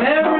Every